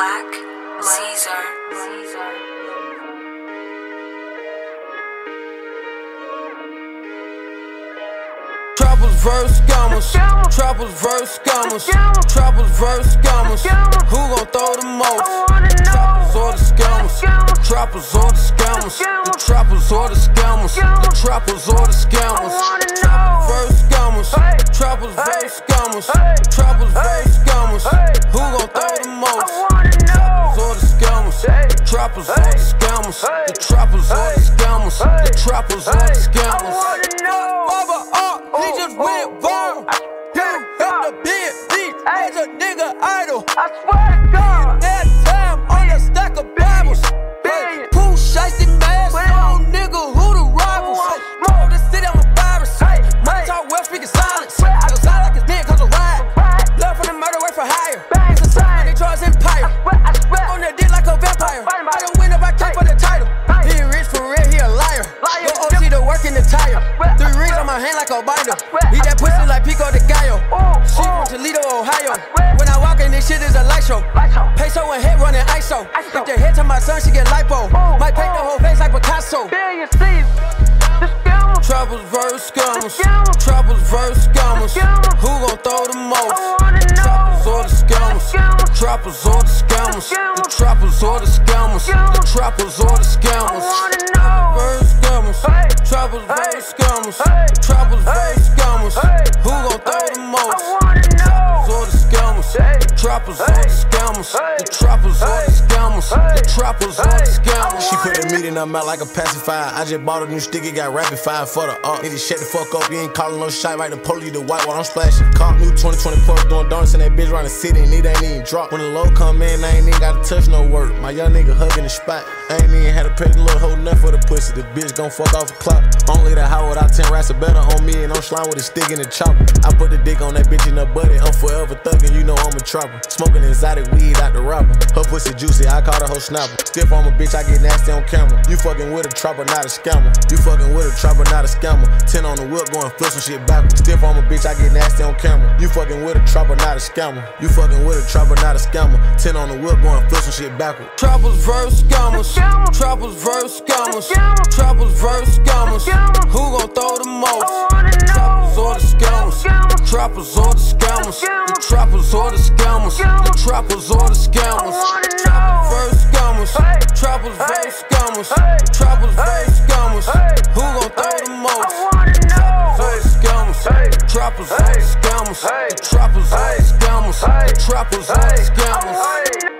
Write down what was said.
Black Caesar. Trappers verse scammers. Trappers verse scammers. Trappers verse scammers. Who gon' throw the most? Trappers or the scammers. Trappers or the scammers. The trappers or the scammers. The trappers or the scammers. Trappers verse scammers. Trappers verse scammers. Trappers verse trappers or the scammers. The trappers all the scammers. The trappers all the scammers. Swear. on my hand like a binder. I that pussy like Pico de Gallo. She from Toledo, Ohio. When I walk in, this shit is a light show. Peso and head running ISO. If the head to my son, she get lipo. Ooh, Might paint the whole face like Picasso. C's. The scammers. Trappers verse scammers. Scammers. Trappers verse scammers. Scammers. Who gon' throw the most? Trappers or the scammers. Trappers or scammers. The trappers or the scammers. The trappers or the scammers. Verse scammers. Trappers verse scammers. Trappers verse scammers. Who gon' throw the most? Trappers Hey. the scammers. The trappers or the scammers. The trappers Hey. the scammers. She put the meat in her mouth like a pacifier. I just bought a new stick, it got rapid fire for the up. Need to shut the fuck up, you ain't calling no shot. Right, the police the white while I'm splashing. Cop new 2020 Porsche doing donuts in that bitch around the city and it ain't even drop. When the low come in, I ain't even gotta touch no work. My young nigga hugging the spot. I ain't even had to pay the little hoe nothing for the pussy. The bitch gon' fuck off a clock. Only the how without 10 rats are better on me and I'm slime with a stick and a chopper. I put the dick on that bitch in her butty. I'm forever thuggin', you know I'm a trapper. Smoking exotic weed out the wrapper. Her pussy juicy, I call her hoe snapper. Stiff on a bitch, I get nasty on camera. You fucking with a trapper, not a scammer. You fucking with a trapper, not a scammer. 10 on the whip, going flip some shit backwards. Stiff on a bitch, I get nasty on camera. You fucking with a trapper, not a scammer. You fucking with a trapper, not a scammer. 10 on the whip, going flip some shit backwards. Trappers verse scammers. Scammers. Trappers verse scammers. Scammers. Trappers verse scammers. Scammers. Who gon' throw the most? Trappers or the scammers. Scammers. Trappers or the scammers. The Scammers. trappers or the scammers. The trappers or the scammers. Trappers know. scammers. Trappers verse scammers. Trappers verse scammers. Who gon' throw the most? Or the scammers. Trappers the scammers. Trappers the scammers. Trappers the scammers.